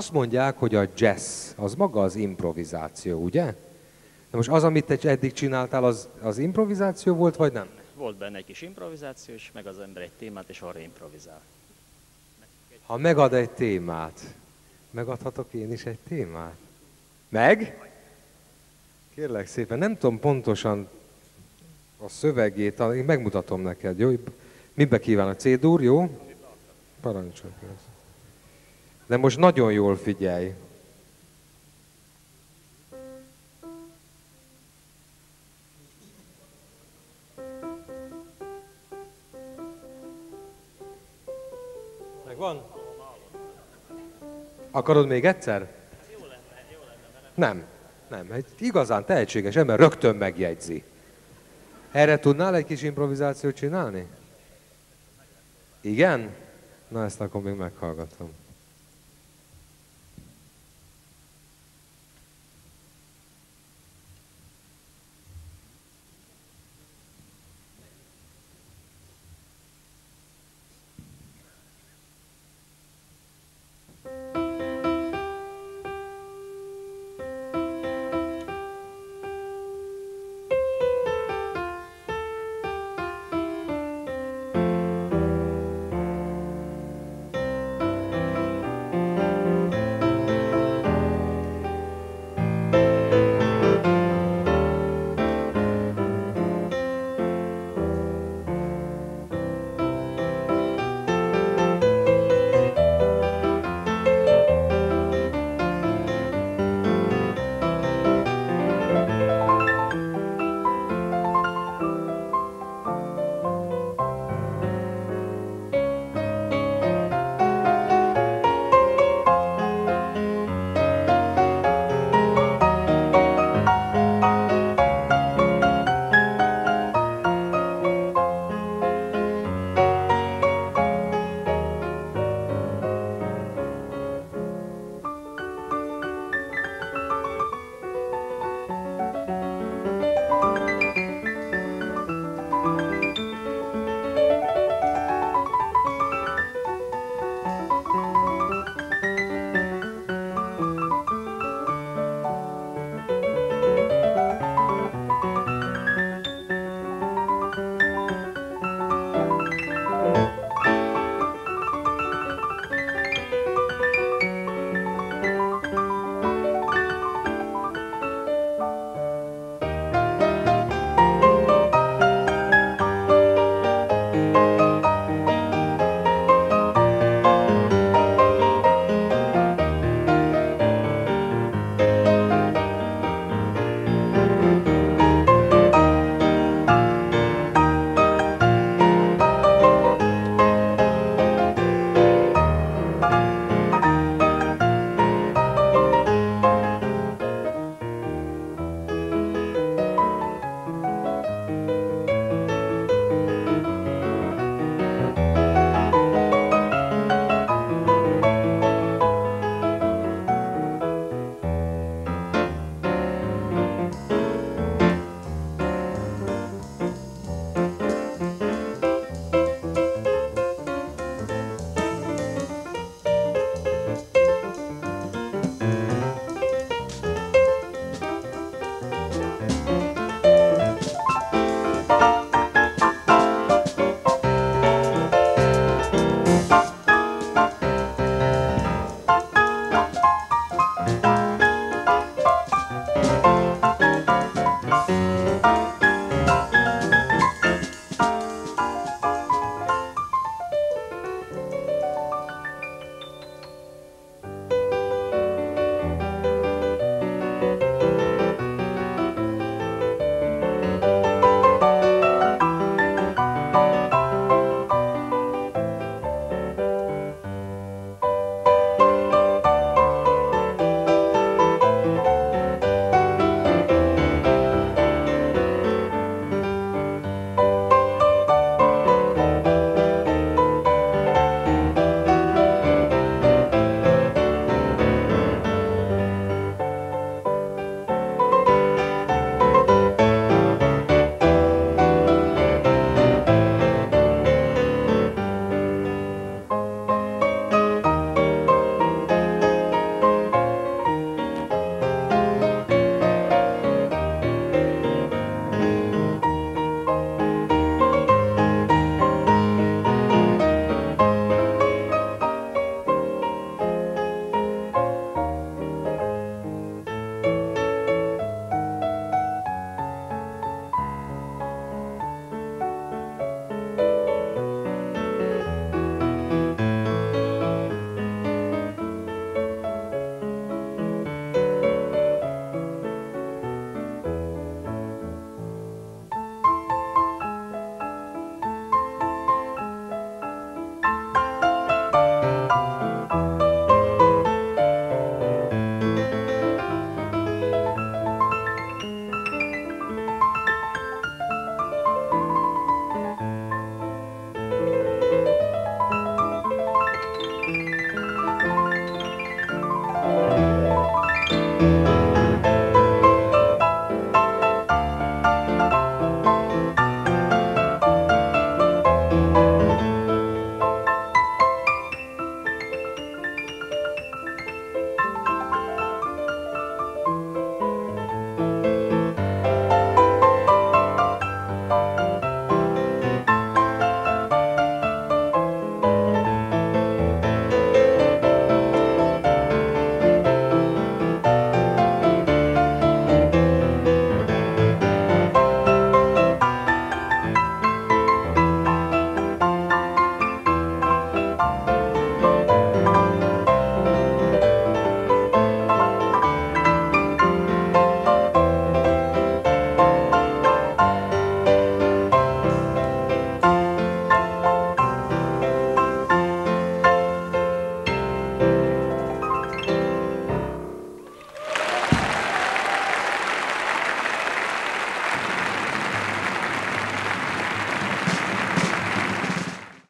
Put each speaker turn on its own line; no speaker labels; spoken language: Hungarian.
Azt mondják, hogy a jazz az maga az improvizáció, ugye? Na most az, amit te eddig csináltál, az, az improvizáció volt, vagy nem?
Volt benne egy kis improvizáció, és meg az ember egy témát, és arra improvizál.
Ha megad egy témát, megadhatok én is egy témát? Meg? Kérlek szépen, nem tudom pontosan a szövegét, én megmutatom neked, jó? Mibe kíván a C-dur, jó? Parancsolj. De most nagyon jól figyelj. Megvan? Akarod még egyszer? Nem, nem. Egy igazán tehetséges ember rögtön megjegyzi. Erre tudnál egy kis improvizációt csinálni? Igen? Na ezt akkor még meghallgatom.